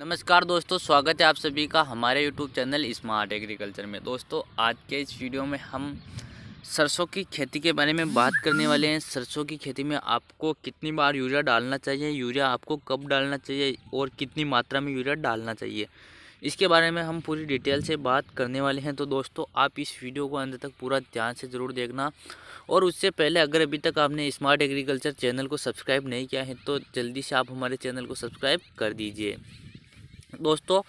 नमस्कार दोस्तों, स्वागत है आप सभी का हमारे यूट्यूब चैनल स्मार्ट एग्रीकल्चर में। दोस्तों, आज के इस वीडियो में हम सरसों की खेती के बारे में बात करने वाले हैं। सरसों की खेती में आपको कितनी बार यूरिया डालना चाहिए, यूरिया आपको कब डालना चाहिए और कितनी मात्रा में यूरिया डालना चाहिए, इसके बारे में हम पूरी डिटेल से बात करने वाले हैं। तो दोस्तों, आप इस वीडियो को अंत तक पूरा ध्यान से ज़रूर देखना। और उससे पहले, अगर अभी तक आपने स्मार्ट एग्रीकल्चर चैनल को सब्सक्राइब नहीं किया है तो जल्दी से आप हमारे चैनल को सब्सक्राइब कर दीजिए। दोस्तों,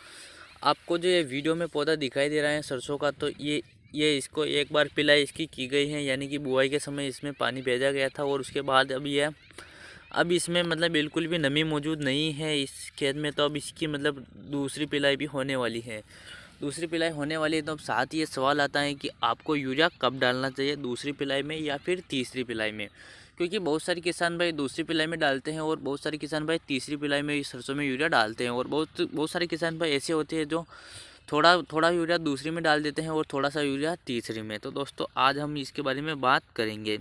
आपको जो ये वीडियो में पौधा दिखाई दे रहा है सरसों का तो ये ये इसको एक बार पिलाई इसकी की गई है, यानी कि बुआई के समय इसमें पानी भेजा गया था और उसके बाद अभी यह अब इसमें मतलब बिल्कुल भी नमी मौजूद नहीं है, इस खेत में तो अब इसकी मतलब दूसरी पिलाई भी होने वाली है। दूसरी पिलाई होने वाली है तो अब साथ ही ये सवाल आता है कि आपको यूरिया कब डालना चाहिए, दूसरी पिलाई में या फिर तीसरी पिलाई में? क्योंकि बहुत सारे किसान भाई दूसरी पिलाई में डालते हैं और बहुत सारे किसान भाई तीसरी पिलाई में सरसों में यूरिया डालते हैं और बहुत बहुत सारे किसान भाई ऐसे होते हैं जो थोड़ा थोड़ा यूरिया दूसरी में डाल देते हैं और थोड़ा सा यूरिया तीसरी में। तो दोस्तों, आज हम इसके बारे में बात करेंगे।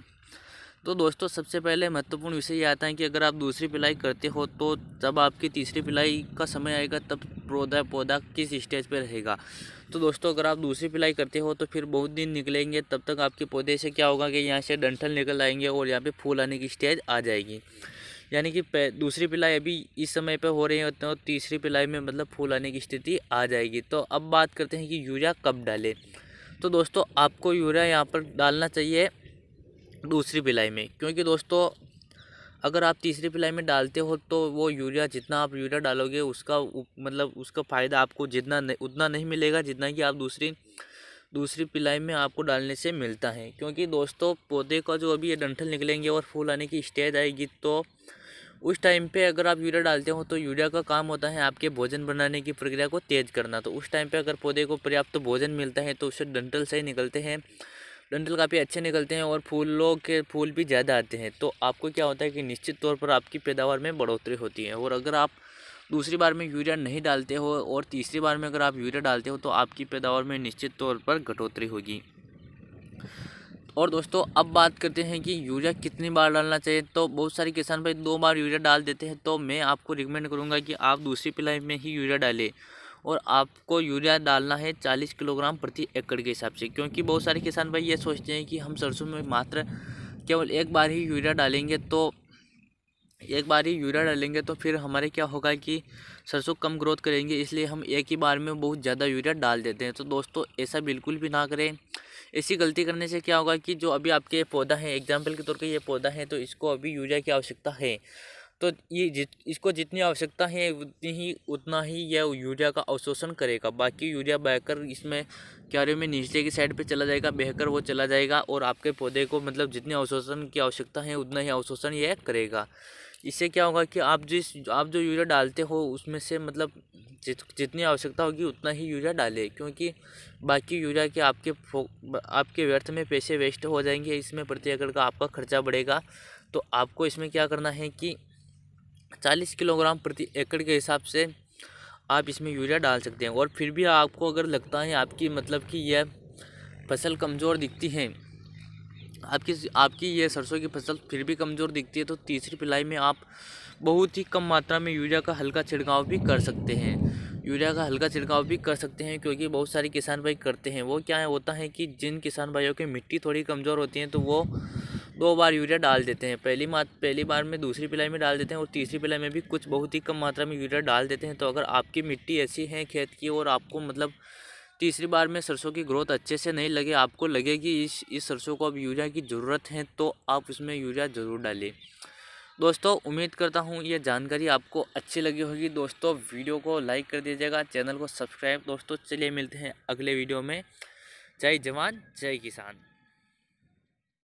तो दोस्तों, सबसे पहले महत्वपूर्ण विषय ये आता है कि अगर आप दूसरी पिलाई करते हो तो जब आपकी तीसरी पिलाई का समय आएगा, तब पौधा पौधा किस स्टेज पर रहेगा? तो दोस्तों, अगर आप दूसरी पिलाई करते हो तो फिर बहुत दिन निकलेंगे, तब तक आपके पौधे से क्या होगा कि यहाँ से डंठल निकल आएँगे और यहाँ पे फूल आने की स्टेज आ जाएगी। यानी कि दूसरी पिलाई अभी इस समय पे हो रही है तो तीसरी पिलाई में मतलब फूल आने की स्थिति आ जाएगी। तो अब बात करते हैं कि यूरिया कब डालें? तो दोस्तों, आपको यूरिया यहाँ पर डालना चाहिए दूसरी पिलाई में, क्योंकि दोस्तों अगर आप तीसरी पिलाई में डालते हो तो वो यूरिया जितना आप यूरिया डालोगे उसका मतलब उसका फ़ायदा आपको जितना उतना नहीं मिलेगा जितना कि आप दूसरी दूसरी पिलाई में आपको डालने से मिलता है। क्योंकि दोस्तों, पौधे का जो अभी ये डंठल निकलेंगे और फूल आने की स्टेज आएगी तो उस टाइम पे अगर आप यूरिया डालते हो तो यूरिया का काम होता है आपके भोजन बनाने की प्रक्रिया को तेज़ करना। तो उस टाइम पे अगर पौधे को पर्याप्त तो भोजन मिलता है तो उससे डंठल सही निकलते हैं। डंठल काफ़ी अच्छे निकलते हैं और फूलों के फूल भी ज़्यादा आते हैं। तो आपको क्या होता है कि निश्चित तौर पर आपकी पैदावार में बढ़ोतरी होती है और अगर आप दूसरी बार में यूरिया नहीं डालते हो और तीसरी बार में अगर आप यूरिया डालते हो तो आपकी पैदावार में निश्चित तौर पर घटोतरी होगी। और दोस्तों, अब बात करते हैं कि यूरिया कितनी बार डालना चाहिए। तो बहुत सारे किसान भाई दो बार यूरिया डाल देते हैं। तो मैं आपको रिकमेंड करूँगा कि आप दूसरी पिलाई में ही यूरिया डालें। और आपको यूरिया डालना है चालीस किलोग्राम प्रति एकड़ के हिसाब से। क्योंकि बहुत सारे किसान भाई ये सोचते हैं कि हम सरसों में मात्र केवल एक बार ही यूरिया डालेंगे तो एक बार ही यूरिया डालेंगे तो फिर हमारे क्या होगा कि सरसों कम ग्रोथ करेंगे, इसलिए हम एक ही बार में बहुत ज़्यादा यूरिया डाल देते हैं। तो दोस्तों, ऐसा बिल्कुल भी ना करें। ऐसी गलती करने से क्या होगा कि जो अभी आपके पौधा है एग्ज़ाम्पल के तौर पर ये पौधा है तो इसको अभी यूरिया की आवश्यकता है। तो ये जित, इसको जितनी आवश्यकता है, उतनी ही, उतना ही यह यूरिया का अवशोषण करेगा। बाकी यूरिया बहकर इसमें क्यारे में नीचे की साइड पे चला जाएगा, बहकर वो चला जाएगा और आपके पौधे को मतलब जितनी अवशोषण की आवश्यकता है, उतना ही अवशोषण यह करेगा। इससे क्या होगा कि आप जिस, आप जो यूरिया डालते हो, उसमें से मतलब जित, जितनी आवश्यकता होगी, उतना ही यूरिया डालें। क्योंकि बाकी यूरिया के आपके आपके व्यर्थ में पैसे वेस्ट हो जाएँगे, इसमें प्रति एकड़ का आपका खर्चा बढ़ेगा। तो आपको इसमें क्या करना है कि चालीस किलोग्राम प्रति एकड़ के हिसाब से आप इसमें यूरिया डाल सकते हैं। और फिर भी आपको अगर लगता है आपकी मतलब कि यह फ़सल कमज़ोर दिखती है, आपकी आपकी ये सरसों की फ़सल फिर भी कमज़ोर दिखती है तो तीसरी पिलाई में आप बहुत ही कम मात्रा में यूरिया का हल्का छिड़काव भी कर सकते हैं। यूरिया का हल्का छिड़काव भी कर सकते हैं, क्योंकि बहुत सारे किसान भाई करते हैं। वो क्या है होता है कि जिन किसान भाइयों की मिट्टी थोड़ी कमज़ोर होती है तो वो दो बार यूरिया डाल देते हैं। पहली मात, पहली बार में दूसरी पिलाई में डाल देते हैं और तीसरी पिलाई में भी कुछ बहुत ही कम मात्रा में यूरिया डाल देते हैं। तो अगर आपकी मिट्टी ऐसी है खेत की और आपको मतलब तीसरी बार में सरसों की ग्रोथ अच्छे से नहीं लगे, आपको लगे कि इस इस सरसों को अब यूरिया की ज़रूरत है तो आप उसमें यूरिया ज़रूर डालें दोस्तों, उम्मीद करता हूँ ये जानकारी आपको अच्छी लगी होगी। दोस्तों, वीडियो को लाइक कर दीजिएगा, चैनल को सब्सक्राइब। दोस्तों, चलिए मिलते हैं अगले वीडियो में। जय जवान, जय किसान।